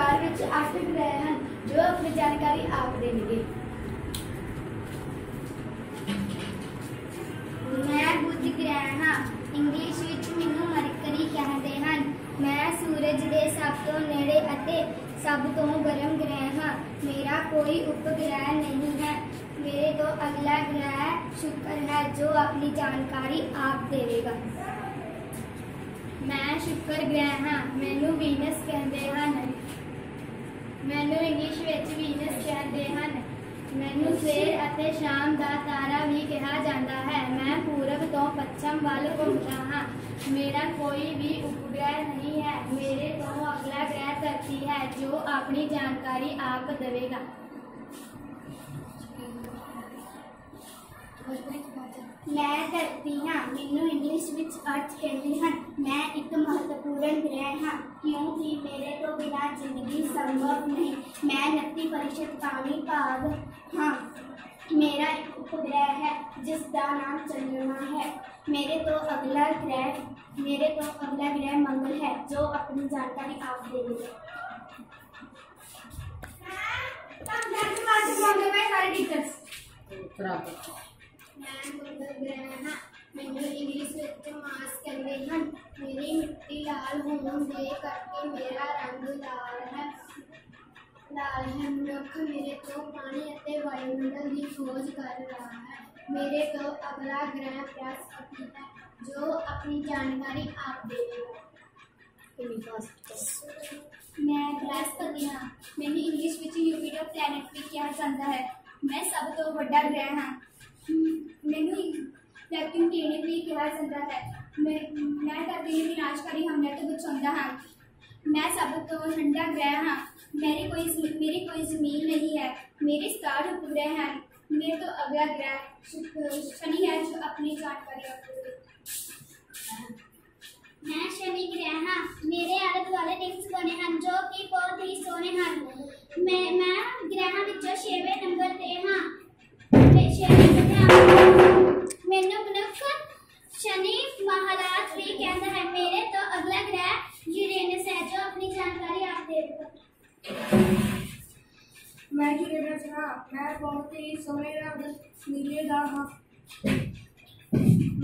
ਪਰਿਵਾਰ ਵਿੱਚ ਅੱਠ ਗ੍ਰਹਿ ਹਨ ਜੋ ਆਪਣੀ ਜਾਣਕਾਰੀ ਆਪ ਦੇਣਗੇ ਮੈਂ ਬੁੱਧ ਗ੍ਰਹਿ ਹਾਂ ਇੰਗਲਿਸ਼ ਵਿੱਚ ਮੈਨੂੰ ਮਰਕਰੀ ਕਹਿੰਦੇ ਹਨ ਮੈਂ ਸੂਰਜ ਦੇ ਸਭ ਤੋਂ ਨੇੜੇ ਅਤੇ ਸਭ ਤੋਂ ਗਰਮ ਗ੍ਰਹਿ ਹਾਂ ਮੇਰਾ ਕੋਈ ਉਪਗ੍ਰਹਿ ਨਹੀਂ ਹੈ ਮੇਰੇ ਤੋਂ ਅਗਲਾ ਗ੍ਰਹਿ ਸ਼ੁਕਰ ਹੈ ਜੋ ਆਪਣੀ ਜਾਣਕਾਰੀ ਆਪ ਦੇਵੇਗਾ ਮੈਂ ਸ਼ੁਕਰ ਗ੍ਰਹਿ ਹਾਂ ਮੈਨੂੰ ਵੀਨਸ ਕਹਿੰਦੇ ਹਨ ਮੈਨੂੰ ਇੰਗਲਿਸ਼ ਵਿੱਚ ਵੀਨਸ ਕਹਿੰਦੇ ਹਨ ਮੈਨੂੰ ਸਵੇਰ ਅਤੇ ਸ਼ਾਮ ਦਾ ਤਾਰਾ ਵੀ ਕਿਹਾ ਜਾਂਦਾ ਹੈ ਮੈਂ ਪੂਰਬ ਤੋਂ ਪੱਛਮ ਵੱਲ ਘੁੰਮਦਾ ਹਾਂ ਮੇਰਾ ਕੋਈ ਵੀ ਉਪਗ੍ਰਹਿ ਨਹੀਂ ਹੈ ਮੇਰੇ ਤੋਂ ਅਗਲਾ ਗ੍ਰਹਿ ਧਰਤੀ ਹੈ ਜੋ ਆਪਣੀ ਜਾਣਕਾਰੀ ਆਪ ਦੇਵੇਗਾ ਮੈਂ ਧਰਤੀ ਹਾਂ ਮੈਨੂੰ ਇੰਗਲਿਸ਼ ਵਿੱਚ ਅਰਥ ਕਹਿੰਦੇ ਹਨ ਮੈਂ ਇੱਕ स्टूडेंट रेहा क्योंकि मेरे तो बिना ज़िंदगी संभव नहीं। मैं नकली परिषद पानी पाग। हाँ मेरा एक उपग्रह है जिसका नाम चंद्रमा है। मेरे तो अगला ग्रह मेरे तो अगला ग्रह मंगल है जो अपनी जानकारी आप दे रही सारे टीचर्स ਲਾਲ ਹੋਣ ਦੇ ਕਰਕੇ ਮੇਰਾ ਰੰਗ ਲਾਲ ਹੈ ਲਾਲ ਹੈ ਮਨੁੱਖ ਮੇਰੇ ਤੋਂ ਪਾਣੀ ਅਤੇ ਵਾਯੂਮੰਡਲ ਦੀ ਖੋਜ ਕਰ ਰਿਹਾ ਹੈ ਮੇਰੇ ਤੋਂ ਅਗਲਾ ਗ੍ਰਹਿ ਬ੍ਰਹਸਪਤੀ ਹੈ ਜੋ ਆਪਣੀ ਜਾਣਕਾਰੀ ਆਪ ਦੇਵੇਗਾ ਮੈਂ ਬ੍ਰਹਸਪਤੀ ਹਾਂ ਮੈਨੂੰ ਇੰਗਲਿਸ਼ ਵਿੱਚ ਯੂਪੀਟਰ ਪਲੈਨਟ ਵੀ ਕਿਹਾ ਜਾਂਦਾ ਹੈ ਮੈਂ ਸਭ ਤੋਂ ਵੱਡਾ ਗ੍ਰਹਿ ਹਾਂ ਮੈਨੂੰ वैक्यूम क्लीनिंग भी कहा जाता है। मैं मैं करती हूँ विनाशकारी हमले तो बचाता हाँ। मैं सब तो ठंडा ग्रह हाँ। मेरी कोई मेरी कोई ज़मीन नहीं है। मेरे स्टार पूरे हैं। मेरे तो अगला ग्रह शनि है जो अपनी जानकारी मैं शनि ग्रह हाँ। मेरे अलग ਮੈਂ ਕੀ ਕਹਿਣਾ ਚਾਹਾਂ ਮੈਂ ਬਹੁਤ ਹੀ ਸੋਹਣੇ ਰੰਗ ਨੀਲੇ ਦਾ ਹਾਂ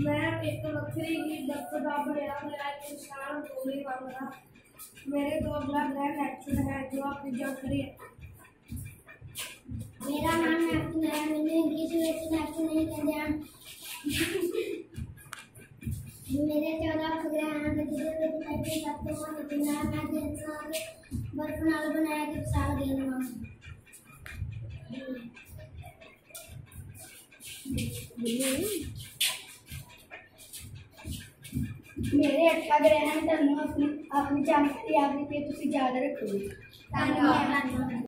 ਮੈਂ ਇੱਕ ਵੱਖਰੀ ਹੀ ਦਰਖਤ ਦਾ ਬਣਿਆ ਹੋਇਆ ਇੱਕ ਵਿਸ਼ਾਲ ਗੋਲੇ ਵਾਂਗ ਹਾਂ ਮੇਰੇ ਤੋਂ ਅਗਲਾ ਗ੍ਰਹਿ ਨੈਪਚੂਨ ਹੈ ਜੋ ਆਪਣੀ ਜਾਣਕਾਰੀ ਹੈ ਮੇਰਾ ਨਾਮ ਨੈਪਟੂਨ ਹੈ ਮੈਨੂੰ ਇੰਗਲਿਸ਼ ਵਿੱਚ ਨੈਪਟੂਨ ਨਹੀਂ ਕਹਿੰਦੇ ਹਨ ਮੇਰੇ 14 ਉਪਗ੍ਰਹਿ ਹਨ ਜਿਹਦੇ ਵਿੱਚ ਧਰਤੀ ਸਭ ਤੋਂ ਮਹੱਤਵਪੂਰਨ ਹੈ ਮੈਂ ਦਿਨ ਨਾਲ ਬਰਫ਼ ਮੇਰੇ ਅੱਠਾ ਗ੍ਰਹਿ ਹਨ ਤੁਹਾਨੂੰ ਆਪਣੀ ਆਪਣੀ ਜਾਣਕਾਰੀ ਆਪ ਦੀ ਤੇ ਤੁਸੀਂ ਯਾਦ ਰੱਖੋਗੇ ਧੰਨਵਾਦ